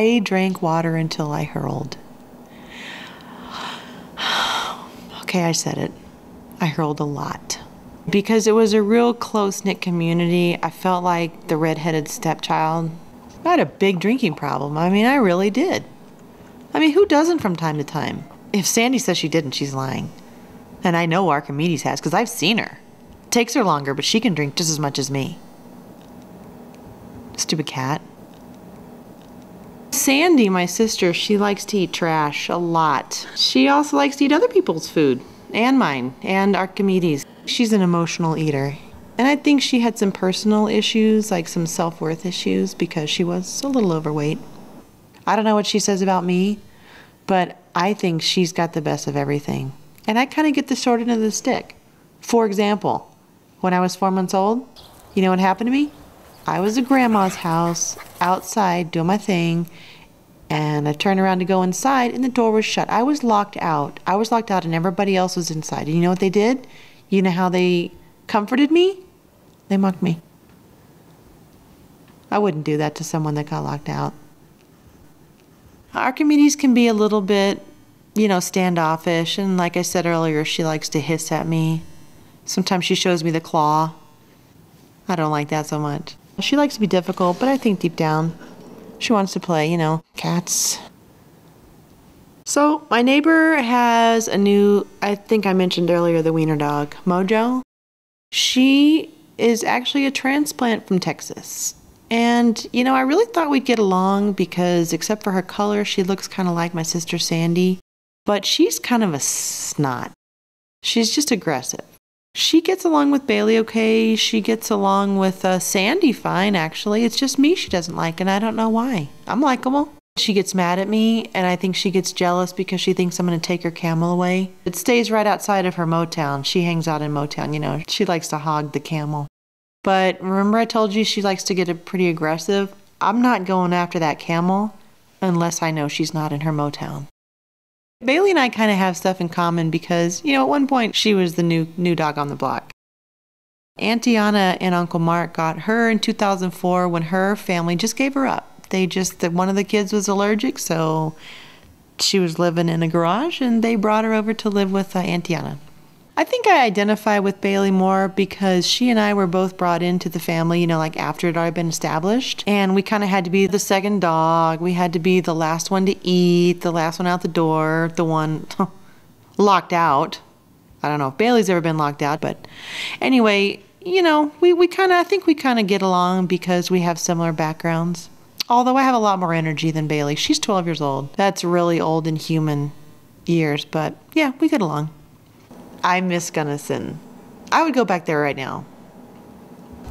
I drank water until I hurled. okay, I said it. I hurled a lot. Because it was a real close knit community, I felt like the redheaded stepchild. I had a big drinking problem. I mean, I really did. I mean, who doesn't from time to time? If Sandy says she didn't, she's lying. And I know Archimedes has because I've seen her. It takes her longer, but she can drink just as much as me. Stupid cat. Sandy, my sister, she likes to eat trash a lot. She also likes to eat other people's food, and mine, and Archimedes. She's an emotional eater. And I think she had some personal issues, like some self worth issues, because she was a little overweight. I don't know what she says about me, but I think she's got the best of everything. And I kind of get the short end of the stick. For example, when I was four months old, you know what happened to me? I was at grandma's house outside doing my thing, and I turned around to go inside, and the door was shut. I was locked out. I was locked out, and everybody else was inside. And you know what they did? You know how they comforted me? They mocked me. I wouldn't do that to someone that got locked out. Archimedes can be a little bit, you know, standoffish, and like I said earlier, she likes to hiss at me. Sometimes she shows me the claw. I don't like that so much. She likes to be difficult, but I think deep down she wants to play, you know, cats. So, my neighbor has a new, I think I mentioned earlier, the wiener dog, Mojo. She is actually a transplant from Texas. And, you know, I really thought we'd get along because, except for her color, she looks kind of like my sister Sandy. But she's kind of a snot. She's just aggressive. She gets along with Bailey okay. She gets along with uh, Sandy fine, actually. It's just me she doesn't like, and I don't know why. I'm likable. She gets mad at me, and I think she gets jealous because she thinks I'm going to take her camel away. It stays right outside of her Motown. She hangs out in Motown, you know. She likes to hog the camel. But remember, I told you she likes to get pretty aggressive? I'm not going after that camel unless I know she's not in her Motown. Bailey and I kind of have stuff in common because, you know, at one point she was the new new dog on the block. Auntie Anna and Uncle Mark got her in 2004 when her family just gave her up. They just one of the kids was allergic, so she was living in a garage, and they brought her over to live with uh, Auntie Anna. I think I identify with Bailey more because she and I were both brought into the family, you know, like after it had been established. And we kind of had to be the second dog. We had to be the last one to eat, the last one out the door, the one locked out. I don't know if Bailey's ever been locked out, but anyway, you know, we, we kind of, I think we kind of get along because we have similar backgrounds. Although I have a lot more energy than Bailey. She's 12 years old. That's really old in human years, but yeah, we get along. I miss Gunnison. I would go back there right now.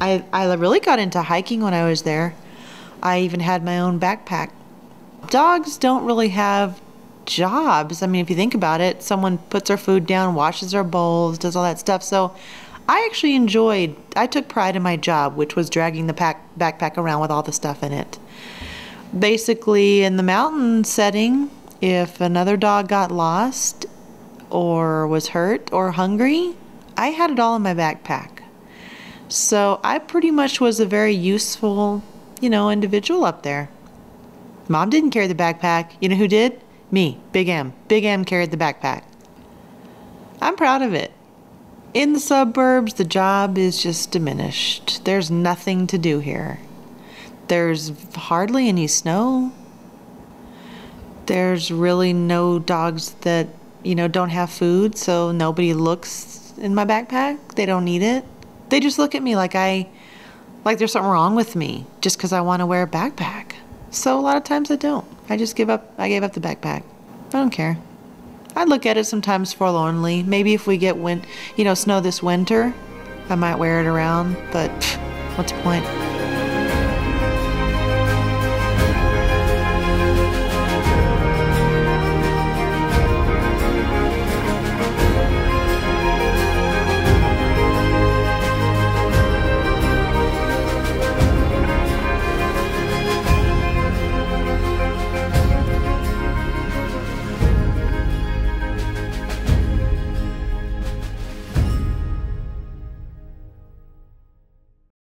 I, I really got into hiking when I was there. I even had my own backpack. Dogs don't really have jobs. I mean, if you think about it, someone puts their food down, washes their bowls, does all that stuff. So I actually enjoyed, I took pride in my job, which was dragging the pack, backpack around with all the stuff in it. Basically, in the mountain setting, if another dog got lost or was hurt or hungry, I had it all in my backpack. So I pretty much was a very useful, you know, individual up there. Mom didn't carry the backpack. You know who did? Me, Big M. Big M carried the backpack. I'm proud of it. In the suburbs, the job is just diminished. There's nothing to do here. There's hardly any snow. There's really no dogs that you know, don't have food, so nobody looks in my backpack. They don't need it. They just look at me like I, like there's something wrong with me just because I want to wear a backpack. So a lot of times I don't. I just give up. I gave up the backpack. I don't care. I look at it sometimes forlornly. Maybe if we get win, you know, snow this winter, I might wear it around. But pff, what's the point?